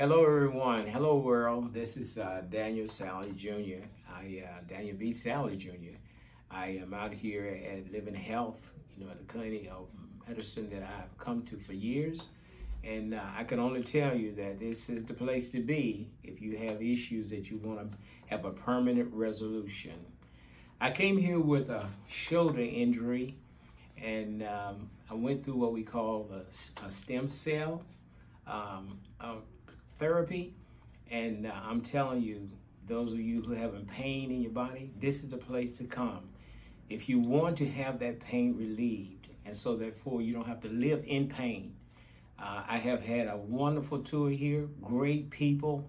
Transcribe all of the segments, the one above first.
Hello, everyone. Hello, world. This is uh, Daniel Sally Jr. I, uh, Daniel B. Sally Jr. I am out here at Living Health, you know, at the clinic of medicine that I've come to for years. And uh, I can only tell you that this is the place to be if you have issues that you want to have a permanent resolution. I came here with a shoulder injury and um, I went through what we call a, a stem cell um, therapy. And uh, I'm telling you, those of you who having pain in your body, this is the place to come. If you want to have that pain relieved, and so therefore you don't have to live in pain. Uh, I have had a wonderful tour here, great people.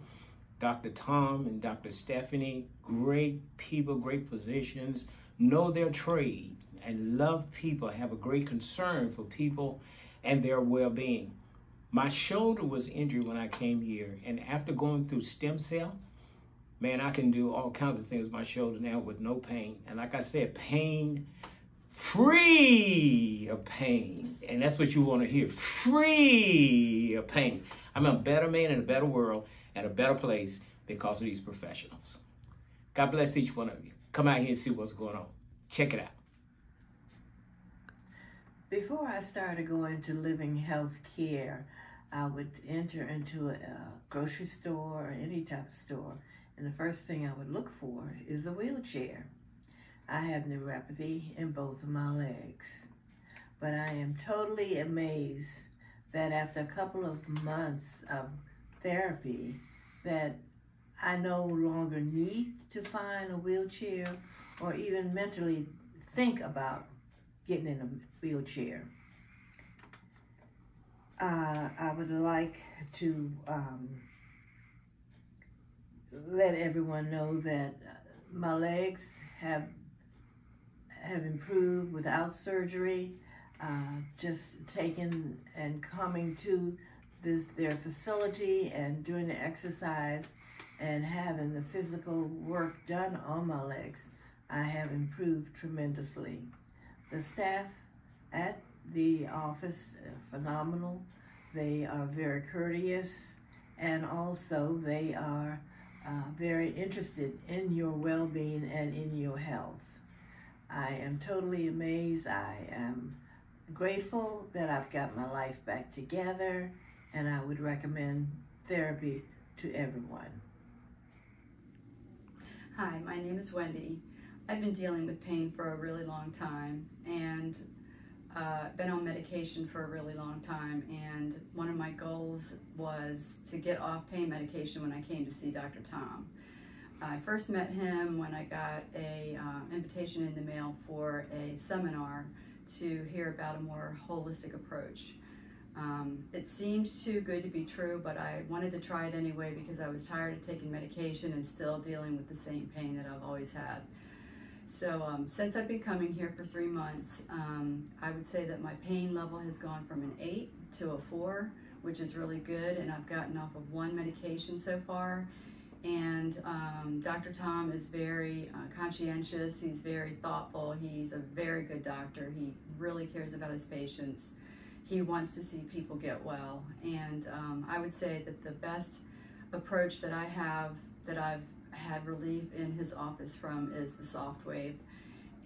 Dr. Tom and Dr. Stephanie, great people, great physicians, know their trade and love people, have a great concern for people and their well being. My shoulder was injured when I came here, and after going through stem cell, man, I can do all kinds of things with my shoulder now with no pain. And like I said, pain free of pain. And that's what you want to hear free of pain. I'm a better man in a better world and a better place because of these professionals. God bless each one of you. Come out here and see what's going on. Check it out. Before I started going to Living Health Care, I would enter into a, grocery store or any type of store, and the first thing I would look for is a wheelchair. I have neuropathy in both of my legs, but I am totally amazed that after a couple of months of therapy, that I no longer need to find a wheelchair or even mentally think about getting in a wheelchair uh, I would like to um, let everyone know that my legs have have improved without surgery. Uh, just taking and coming to this, their facility and doing the exercise and having the physical work done on my legs, I have improved tremendously. The staff at the office, phenomenal. They are very courteous and also they are uh, very interested in your well-being and in your health. I am totally amazed. I am grateful that I've got my life back together and I would recommend therapy to everyone. Hi, my name is Wendy. I've been dealing with pain for a really long time and uh, been on medication for a really long time and one of my goals was to get off pain medication when I came to see Dr. Tom. I first met him when I got a uh, invitation in the mail for a seminar to hear about a more holistic approach. Um, it seemed too good to be true, but I wanted to try it anyway because I was tired of taking medication and still dealing with the same pain that I've always had. So um, since I've been coming here for three months, um, I would say that my pain level has gone from an eight to a four, which is really good. And I've gotten off of one medication so far. And um, Dr. Tom is very uh, conscientious. He's very thoughtful. He's a very good doctor. He really cares about his patients. He wants to see people get well. And um, I would say that the best approach that I have, that I've had relief in his office from is the soft wave.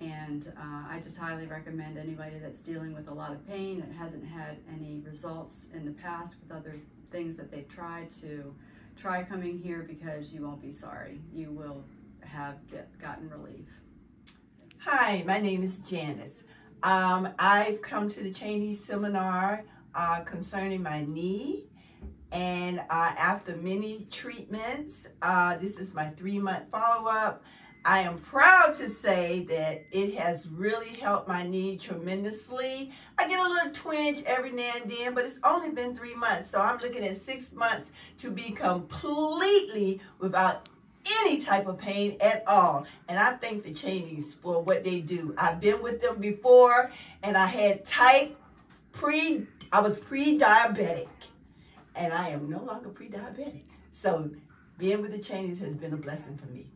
And uh, I just highly recommend anybody that's dealing with a lot of pain that hasn't had any results in the past with other things that they've tried to try coming here because you won't be sorry. You will have get, gotten relief. Hi, my name is Janice. Um, I've come to the Chaney seminar uh, concerning my knee and uh, after many treatments, uh, this is my three month follow up. I am proud to say that it has really helped my knee tremendously. I get a little twinge every now and then, but it's only been three months. So I'm looking at six months to be completely without any type of pain at all. And I thank the Chaneys for what they do. I've been with them before and I had type pre, I was pre-diabetic and I am no longer pre-diabetic. So being with the Chaneys has been a blessing for me.